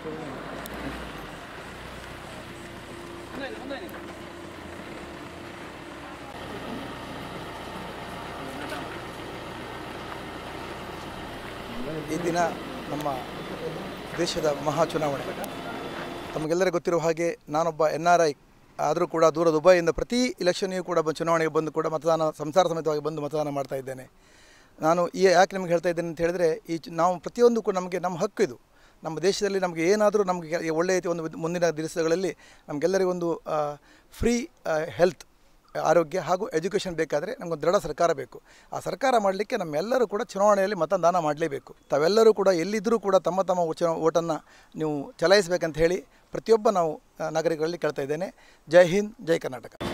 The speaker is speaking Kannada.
ಈ ದಿನ ನಮ್ಮ ದೇಶದ ಮಹಾ ಚುನಾವಣೆ. ತಮಗೆಲ್ಲರಿಗೂ ಗೊತ್ತಿರುವ ಹಾಗೆ ನಾನೊಬ್ಬ ಎನ್ ಆರ್ ಐ, ಆದರೂ ಕೂಡ ದೂರ ದುಬೈಯಿಂದ ಪ್ರತಿ ಇಲೆಕ್ಷನ್ಗೂ ಕೂಡ ಚುನಾವಣೆಗೆ ಬಂದು ಕೂಡ ಮತದಾನ, ಸಂಸಾರ ಸಮೇತವಾಗಿ ಬಂದು ಮತದಾನ ಮಾಡ್ತಾ ಇದ್ದೇನೆ. ನಾನು ಈ ಯಾಕೆ ನಿಮಗೆ ಹೇಳ್ತಾ ಇದ್ದೇನೆ ಅಂತ ಹೇಳಿದರೆ, ಈ ನಾವು ಪ್ರತಿಯೊಂದು ಕೂಡ ನಮಗೆ ನಮ್ಮ ಹಕ್ಕು ಇದು. ನಮ್ಮ ದೇಶದಲ್ಲಿ ನಮಗೆ ಏನಾದರೂ ನಮಗೆ ಒಳ್ಳೆಯ ಒಂದು ವಿದ್- ಮುಂದಿನ ದಿವಸಗಳಲ್ಲಿ ನಮಗೆಲ್ಲರಿಗೊಂದು ಫ್ರೀ ಹೆಲ್ತ್ ಆರೋಗ್ಯ ಹಾಗೂ ಎಜುಕೇಷನ್ ಬೇಕಾದರೆ ನಮಗೊಂದು ದೃಢ ಸರ್ಕಾರ ಬೇಕು. ಆ ಸರ್ಕಾರ ಮಾಡಲಿಕ್ಕೆ ನಮ್ಮೆಲ್ಲರೂ ಕೂಡ ಚುನಾವಣೆಯಲ್ಲಿ ಮತದಾನ ಮಾಡಲೇಬೇಕು. ತಾವೆಲ್ಲರೂ ಕೂಡ ಎಲ್ಲಿದ್ದರೂ ಕೂಡ ತಮ್ಮ ತಮ್ಮ ಚುನಾ ಓಟನ್ನು ನೀವು ಚಲಾಯಿಸಬೇಕಂತ ಹೇಳಿ ಪ್ರತಿಯೊಬ್ಬ ನಾವು ನಾಗರಿಕರಲ್ಲಿ ಕೇಳ್ತಾ ಇದ್ದೇನೆ. ಜೈ ಹಿಂದ್, ಜೈ ಕರ್ನಾಟಕ.